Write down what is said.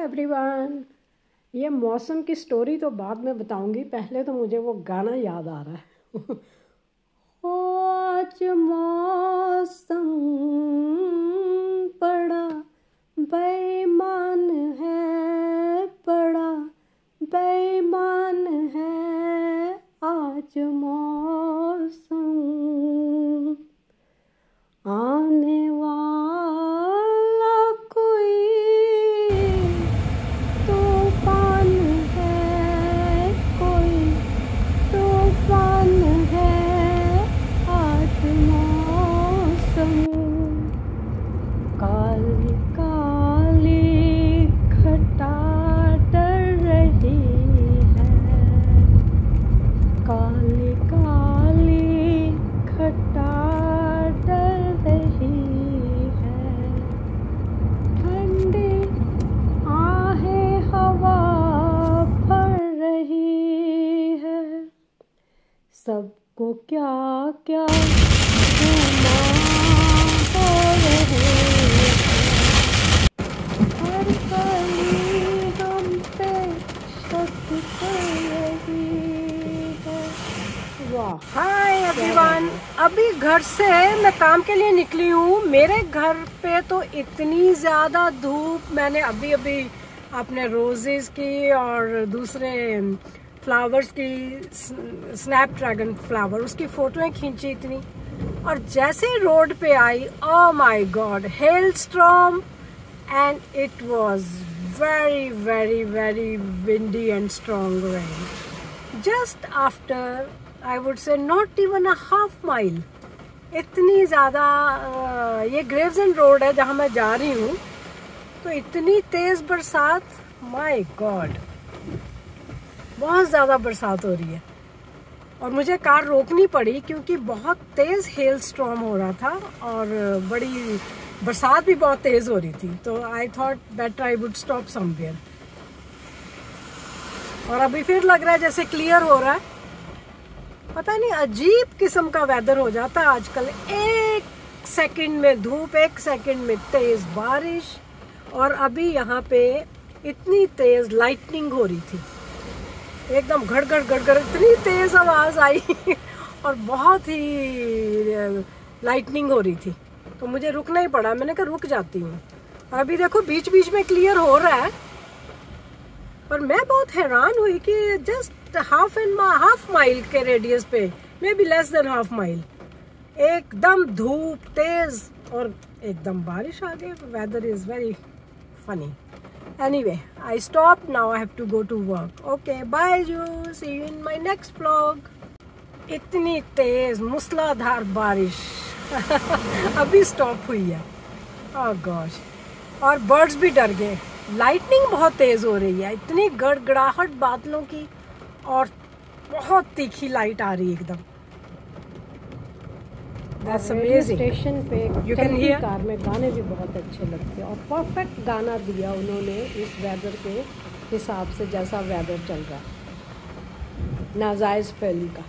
Everyone ये मौसम की स्टोरी तो बाद में बताऊँगी। पहले तो मुझे वो गाना याद आ रहा है। आज मौसम बड़ा बेईमान है, पड़ा, बेईमान है आज मौसम काली काली घटा डर रही है। काली काली घटा डर रही है। ठंडी आहे हवा भर रही है। सबको क्या क्या गुनाह हो रहे हैं हर कली हम पे शक कर रही है वाह हाय एवरीवन अभी घर से मैं काम के लिए निकली हूँ। मेरे घर पे तो इतनी ज़्यादा धूप। मैंने अभी अभी अपने रोजेस की और दूसरे फ्लावर्स की स्नैप ड्रैगन फ्लावर उसकी फोटोएँ खींची इतनी। और जैसे रोड पे आई ओ my God hail storm and it was very very very windy and strong rain just after I would say not even a half mile इतनी ज़्यादा ये ग्रेव्स एंड रोड है जहाँ मैं जा रही हूँ तो इतनी तेज़ बरसात माय गॉड बहुत ज़्यादा बरसात हो रही है। और मुझे कार रोकनी पड़ी क्योंकि बहुत तेज़ हेल स्ट्रॉम हो रहा था और बड़ी बरसात भी बहुत तेज़ हो रही थी तो I thought better I would stop somewhere और अभी फिर लग रहा है जैसे क्लियर हो रहा है। पता नहीं, अजीब किस्म का वेदर हो जाता है आजकल। एक सेकंड में धूप, एक सेकंड में तेज बारिश। और अभी यहाँ पे इतनी तेज लाइटनिंग हो रही थी। एकदम घड़ घड़ घड़ इतनी तेज आवाज़ आई और बहुत ही लाइटनिंग हो रही थी। तो मुझे रुकना ही पड़ा। मैंने कहा, रुक जाती हूँ। अभी देखो बीच बीच में क्लियर हो रहा है। पर मैं बहुत हैरान हुई कि just half and half mile के रेडियस पे, maybe less than half mile एकदम धूप, तेज और एकदम बारिश आ गई। Weather is very funny anyway I stop now I have to go to work okay bye you see in my next vlog इतनी तेज, मूसलाधार बारिश। अभी स्टॉप हुई है। ओह गॉश और बर्ड्स भी डर गए। लाइटनिंग बहुत तेज हो रही है। इतनी गड़गड़ाहट बादलों की और बहुत तीखी लाइट आ रही है एकदम। That's amazing. स्टेशन पे You can hear? कार में गाने भी बहुत अच्छे लगते हैं। और परफेक्ट गाना दिया उन्होंने इस वेदर के हिसाब से जैसा वेदर चल रहा है। नाजायज फैली का।